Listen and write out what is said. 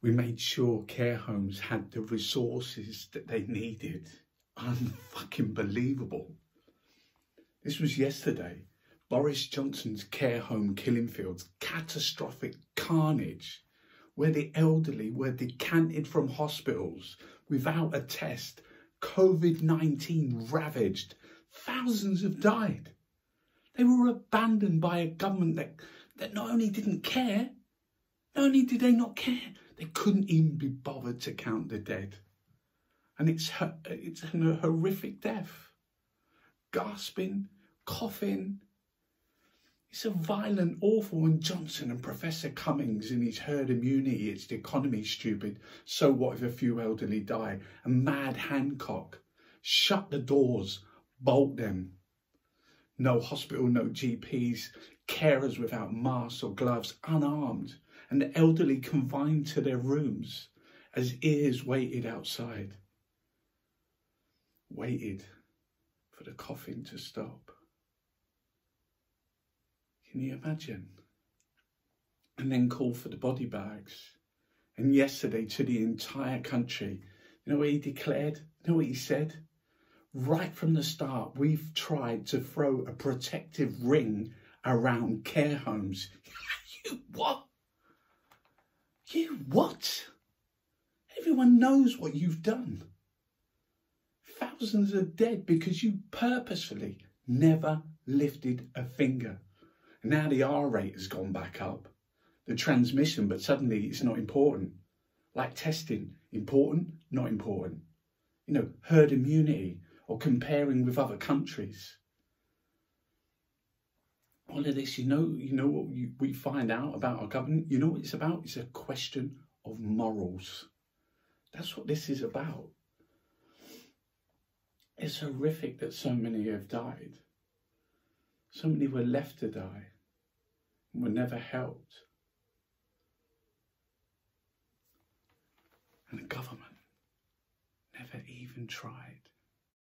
We made sure care homes had the resources that they needed. Unfucking believable. This was yesterday. Boris Johnson's care home killing fields, catastrophic carnage, where the elderly were decanted from hospitals without a test. COVID 19 ravaged. Thousands have died. They were abandoned by a government that, that not only didn't care, not only did they not care, they couldn't even be bothered to count the dead. And it's, it's a horrific death. Gasping, coughing. It's a violent, awful, and Johnson and Professor Cummings in his herd immunity, it's the economy stupid, so what if a few elderly die? And Mad Hancock, shut the doors, bolt them. No hospital, no GPs, carers without masks or gloves, unarmed, and the elderly confined to their rooms as ears waited outside. Waited for the coughing to stop. Can you imagine? And then call for the body bags. And yesterday to the entire country, you know what he declared? You know what he said? Right from the start, we've tried to throw a protective ring around care homes. you what? You what? Everyone knows what you've done. Thousands are dead because you purposefully never lifted a finger. Now the R rate has gone back up. The transmission, but suddenly it's not important. Like testing, important, not important. You know, herd immunity or comparing with other countries. All of this, you know, you know what you, we find out about our government. You know what it's about? It's a question of morals. That's what this is about. It's horrific that so many have died. So many were left to die and were never helped. And the government never even tried.